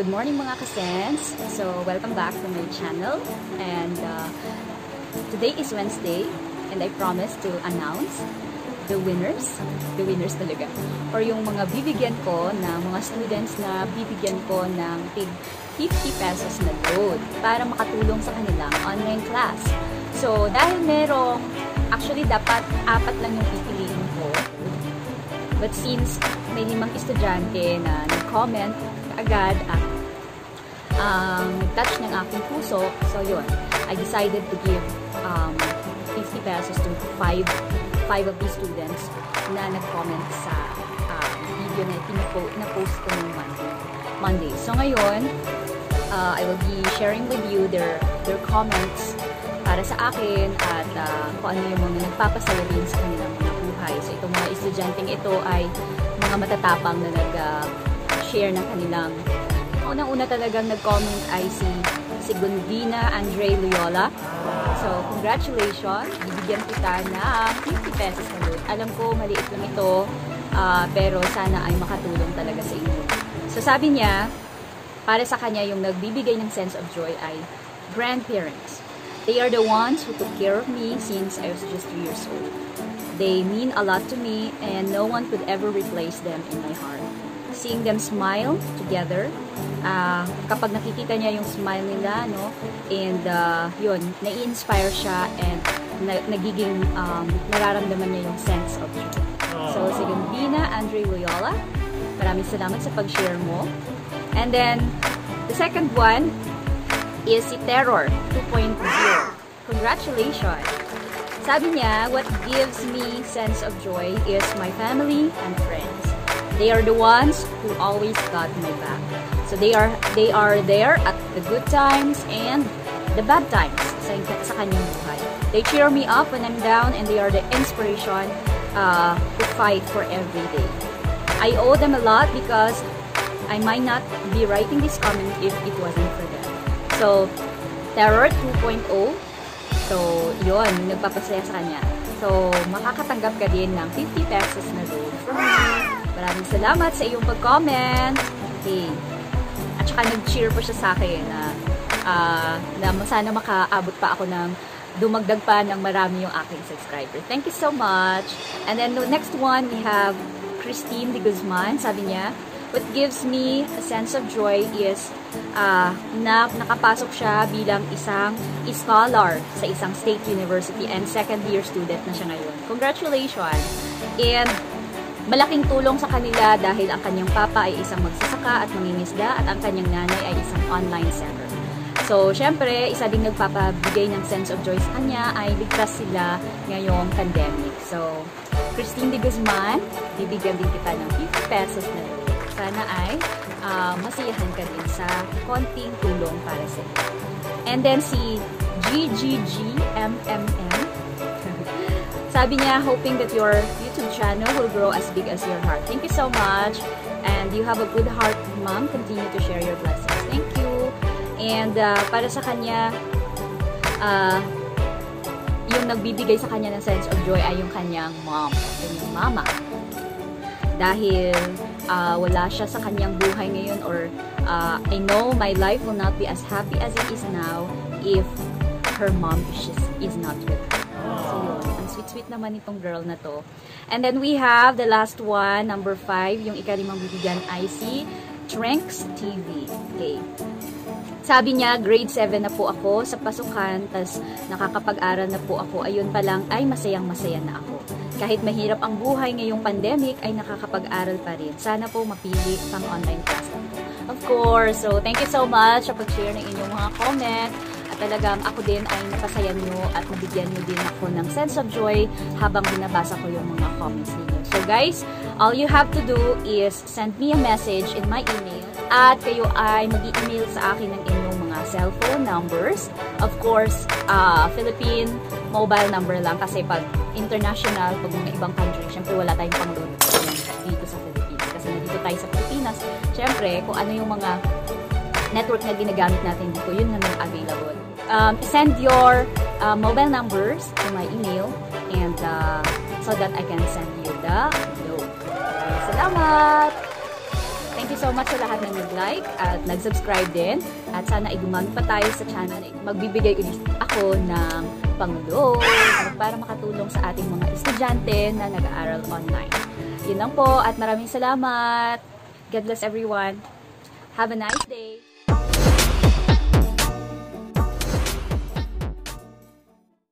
good morning mga kasens. So, welcome back to my channel. And uh, today is Wednesday and I promise to announce the winners. The winners talaga. Or yung mga bibigyan ko na mga students na bibigyan ko ng tig 50 pesos na load para makatulong sa kanilang online class. So, dahil merong, actually dapat apat lang yung pipiliin ko. But since may limang estudyante na nag-comment agad at um, touch ng aking puso. So, yun. I decided to give um, 50 pesos to 5 five of these students na nag-comment sa uh, video na pinapost ko ng Monday. Monday. So, ngayon, uh, I will be sharing with you their their comments para sa akin at uh, kung ano yung mga nagpapasaya din sa kanilang mga buhay. So, itong mga estudyanteng ito ay mga matatapang na nag-share uh, ng kanilang unang-una talagang nag-comment ay si, si Gundina Andre Loyola. So, congratulations! Bibigyan kita ng 50 pesos na load. Alam ko, maliit lang ito, uh, pero sana ay makatulong talaga sa inyo. So, sabi niya, para sa kanya, yung nagbibigay ng sense of joy ay grandparents. They are the ones who took care of me since I was just 3 years old. They mean a lot to me and no one could ever replace them in my heart. Seeing them smile together uh, kapag nakikita niya yung smile nila, no, and uh, yun, nai-inspire siya and na nagiging um, nararamdaman niya yung sense of joy. So, si Gambina Andre Loyola, maraming salamat sa pag-share mo. And then, the second one is si Terror 2.0. Congratulations! Sabi niya, what gives me sense of joy is my family and friends. They are the ones who always got my back. So they are they are there at the good times and the bad times sa, sa kanyang buhay. They cheer me up when I'm down and they are the inspiration uh, to fight for every day. I owe them a lot because I might not be writing this comment if it wasn't for them. So, Terror 2.0. So, yon nagpapasaya sa kanya. So, makakatanggap ka din ng 50 pesos na load from me. Maraming salamat sa iyong pag-comment. Okay. At saka nag-cheer pa siya sa akin na, uh, na sana makaabot pa ako ng dumagdag pa ng marami yung aking subscriber. Thank you so much. And then the next one, we have Christine de Guzman. Sabi niya, what gives me a sense of joy is uh, na nakapasok siya bilang isang scholar sa isang state university and second year student na siya ngayon. Congratulations! And Malaking tulong sa kanila dahil ang kanyang papa ay isang magsasaka at mangingisda at ang kanyang nanay ay isang online seller. So, syempre, isa ding nagpapabigay ng sense of joy sa kanya ay ligtas sila ngayong pandemic. So, Christine de Guzman, bibigyan din kita ng 50 pesos na rin. Sana ay uh, masiyahan ka din sa konting tulong para sa iyo. And then si GGGMMM, sabi niya, hoping that your channel will grow as big as your heart. Thank you so much. And you have a good heart, Mom. Continue to share your blessings. Thank you. And uh, para sa kanya, uh, yung nagbibigay sa kanya ng sense of joy ay yung kanyang mom, yung mama. Dahil uh, wala siya sa kanyang buhay ngayon or uh, I know my life will not be as happy as it is now if her mom is, is not with her. Sweet-sweet naman itong girl na to. And then we have the last one, number 5, yung ikalimang bibigyan ay si Tranks TV. Okay. Sabi niya, grade 7 na po ako sa pasukan, tas nakakapag-aral na po ako. Ayun pa lang ay masayang masaya na ako. Kahit mahirap ang buhay ngayong pandemic, ay nakakapag-aral pa rin. Sana po mapili pang online class. Of course. So, thank you so much sa pag-share ng inyong mga comment talagang ako din ay napasaya nyo at nabigyan nyo din ako ng sense of joy habang binabasa ko yung mga comments ninyo. So guys, all you have to do is send me a message in my email at kayo ay mag-email sa akin ng inyong mga cellphone numbers. Of course, uh, Philippine mobile number lang kasi pag international, pag mga ibang country, syempre wala tayong pang-load dito sa Philippines. Kasi nandito tayo sa Pilipinas, syempre kung ano yung mga network na ginagamit natin dito, yun na available um, send your uh, mobile numbers to my email and uh, so that I can send you the note. Salamat! Thank you so much sa lahat ng nag-like at nag-subscribe din. At sana ay gumamit pa tayo sa channel. Magbibigay ulit ako ng pangulo para makatulong sa ating mga estudyante na nag-aaral online. Yun lang po at maraming salamat. God bless everyone. Have a nice day.